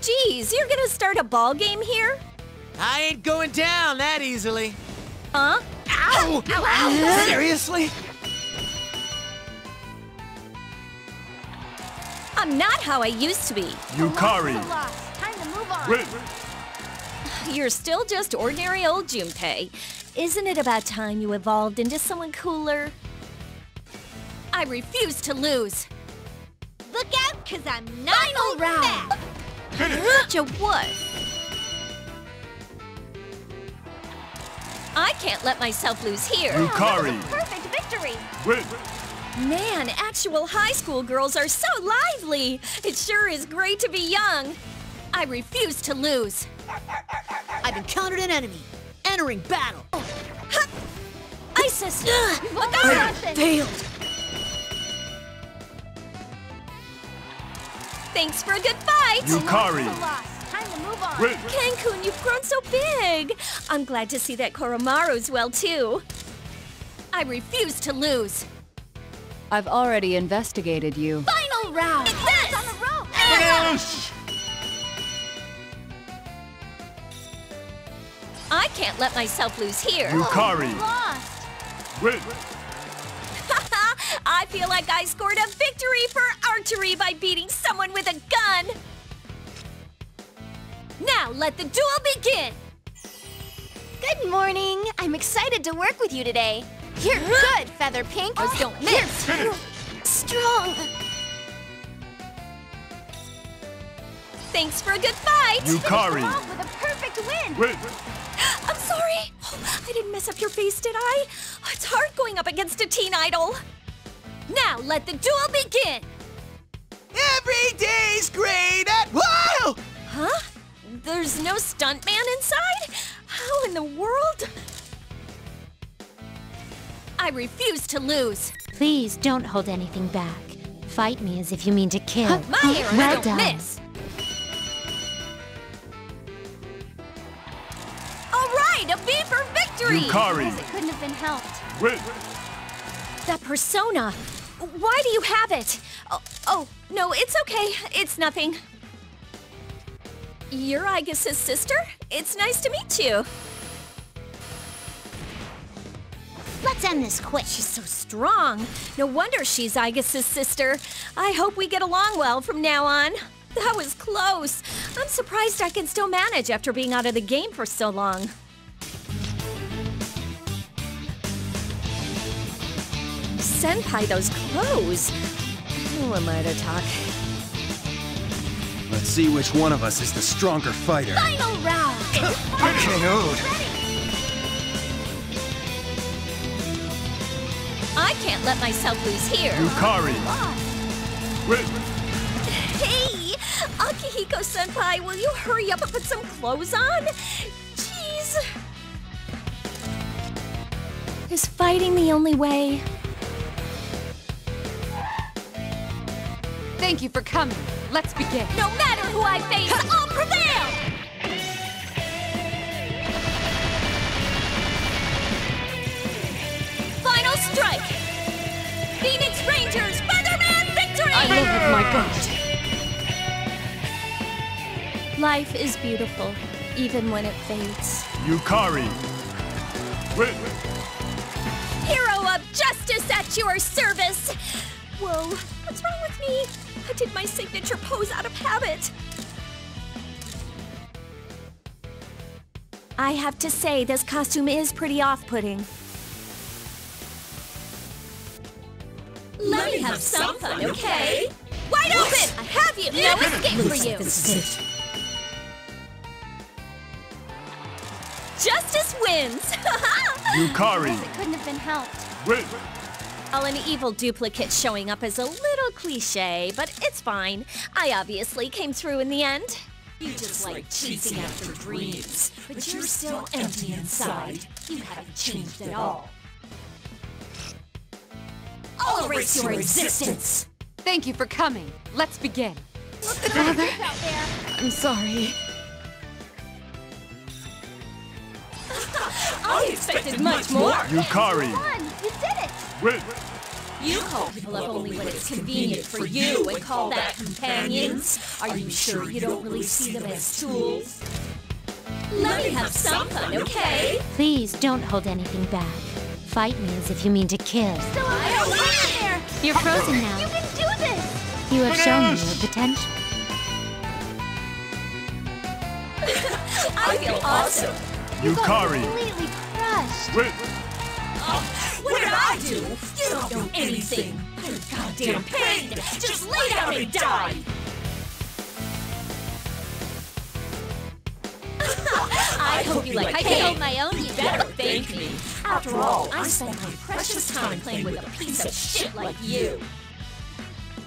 Geez, you're gonna start a ball game here? I ain't going down that easily. Huh? Ow! Ow! Ow! Seriously? I'm not how I used to be. Yukari. Time to move on. Win. You're still just ordinary old Junpei. Isn't it about time you evolved into someone cooler? I refuse to lose. Look out, cause I'm not Final round. back. Such a what? I can't let myself lose here. Yukari. Perfect victory. Win. Man, actual high school girls are so lively. It sure is great to be young. I refuse to lose. I've encountered an enemy. Entering battle. Isis! Look out, Failed. Thanks for a good fight. Yukari. Time to move on. Ken-kun, you've grown so big. I'm glad to see that Koromaru's well too. I refuse to lose. I've already investigated you. Final round. It's on the rope. Yes. I can't let myself lose here. Yukari. Lost. Win. I feel like I scored a victory for archery by beating someone with a gun. Now let the duel begin. Good morning. I'm excited to work with you today. You're good, Feather Pink. Just don't miss. Finish. Strong. Thanks for a good fight. Yukari. Off with a perfect win. Win. I'm sorry. Oh, I didn't mess up your face, did I? It's hard going up against a teen idol. Now let the duel begin. Every day's great at Whoa! Huh? There's no stuntman inside? How in the world? I refuse to lose. Please don't hold anything back. Fight me as if you mean to kill. My arrows well don't done. miss. All right, a B for victory. Yukari. It couldn't have been helped. Win. That persona. Why do you have it? Oh, oh, no, it's okay. It's nothing. You're Aigis's sister? It's nice to meet you. Let's end this quick. She's so strong. No wonder she's Aigis's sister. I hope we get along well from now on. That was close. I'm surprised I can still manage after being out of the game for so long. Senpai, those clothes. Who am I to talk? Let's see which one of us is the stronger fighter. Final round! KO'd. I can't let myself lose here. Yukari. Win. Hey! Akihiko senpai, will you hurry up and put some clothes on? Jeez. Is fighting the only way? Thank you for coming. Let's begin. No matter who I face, I'll prevail! Final strike! Phoenix Rangers, Featherman victory! I live with my goat. Life is beautiful, even when it fades. Yukari. Win. Hero of justice at your service! Whoa, what's wrong with me? I did my signature pose out of habit. I have to say, this costume is pretty off-putting. Let me have some fun, okay? Wide open! I have you! No escape for you! Justice wins! Yukari. It couldn't have been helped. Win. Well, an evil duplicate showing up is a little cliche, but it's fine. I obviously came through in the end. You just like chasing after dreams, but you're still empty inside. You haven't changed at all. I'll erase your existence. Thank you for coming. Let's begin. Out there. I'm sorry. I expected much more. Yukari. Win. You call people up only when it's convenient for you and call that companions. Are you sure you don't really see them as tools? Let me have some fun, okay? Please don't hold anything back. Fight me as if you mean to kill. Still alive in there! You're frozen now. You now. can do this! You have shown me your potential. I feel awesome. Yukari. Completely crushed. Win! Don't know anything. You're goddamn pain. Just lay down and die. I hope you like I cake. killed my own You better thank me. After all, I spent my precious time playing with a piece of shit like you.